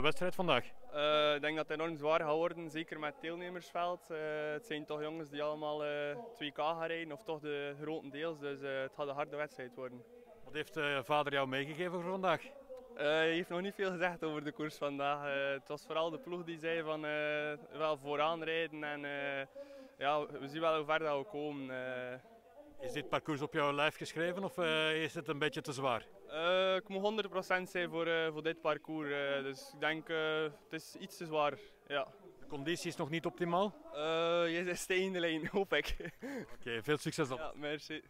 de wedstrijd vandaag? Uh, ik denk dat het enorm zwaar gaat worden, zeker met het deelnemersveld. Uh, het zijn toch jongens die allemaal uh, 2K gaan rijden, of toch de grotendeels. Dus het gaat een harde wedstrijd worden. Wat heeft vader jou meegegeven voor vandaag? hij heeft nog niet veel gezegd over de koers vandaag. het was vooral de ploeg die zei van wel vooraan rijden en ja, we zien wel hoe ver dat we komen. Is dit parcours op jouw lijf geschreven of uh, is het een beetje te zwaar? Uh, ik moet 100% zijn voor, uh, voor dit parcours. dus ik denk het is iets te zwaar. Ja. De conditie is nog niet optimaal? je is in de lijn, hoop ik. Oké, okay, veel succes dan. Ja, merci.